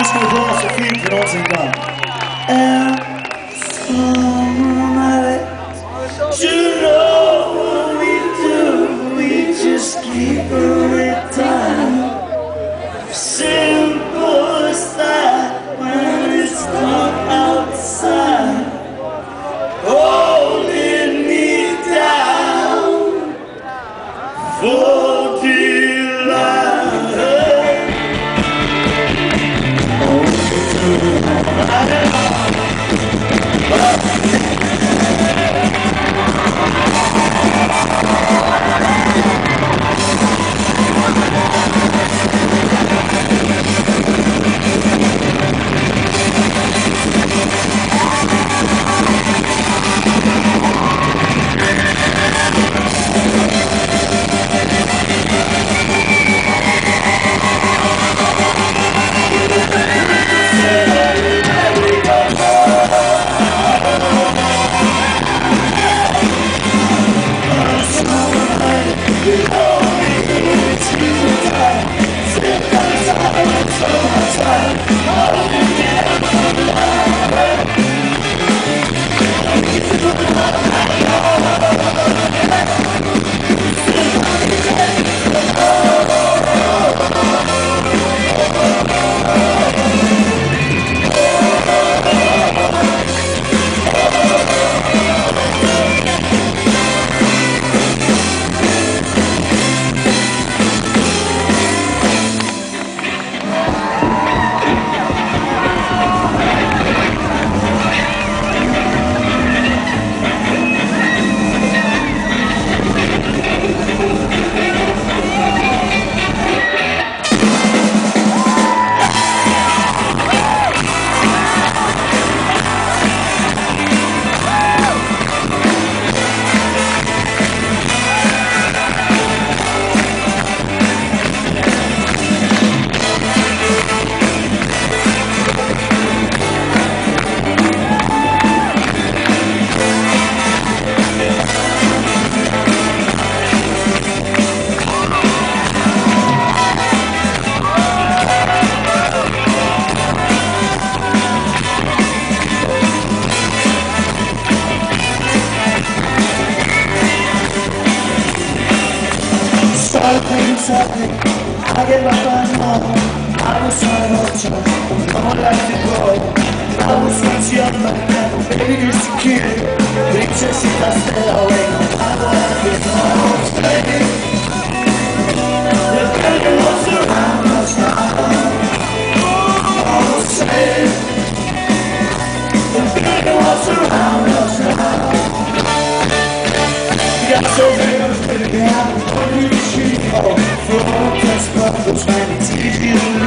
Disco Bros. fint för oss idag. I get my first love, I was on a truck, no one likes to go. I was not young back then, baby you're secure. Necesitas de la buena, I wanna be home, baby. The baby wants you.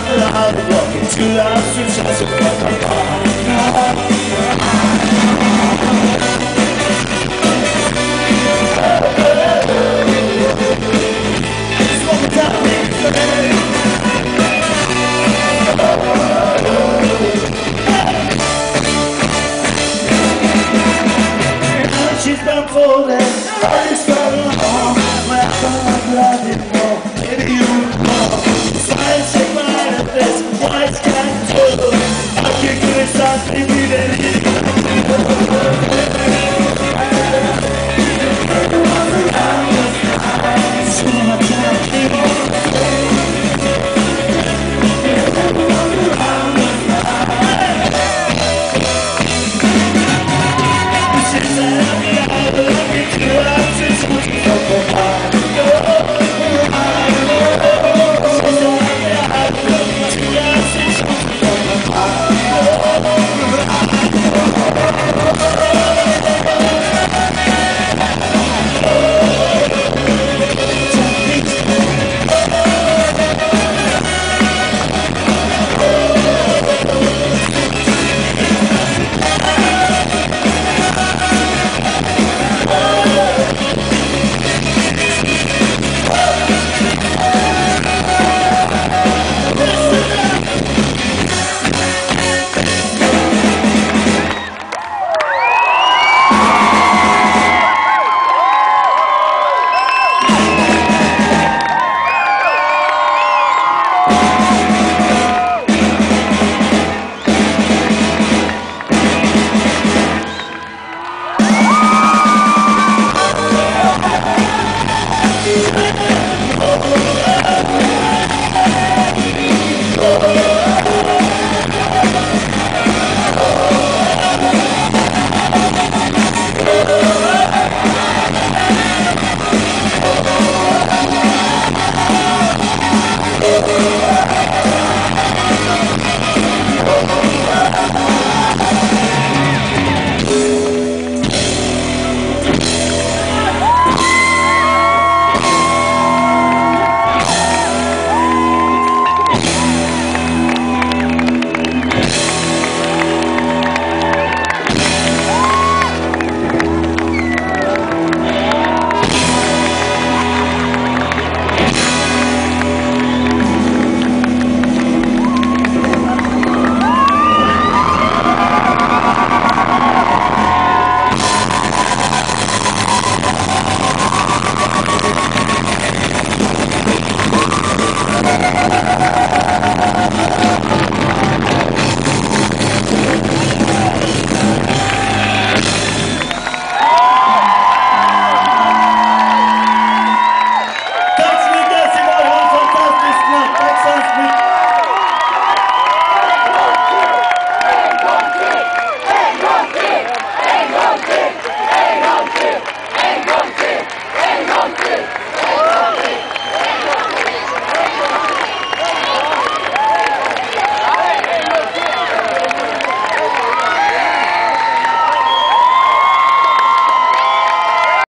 I'm block it till I switch as a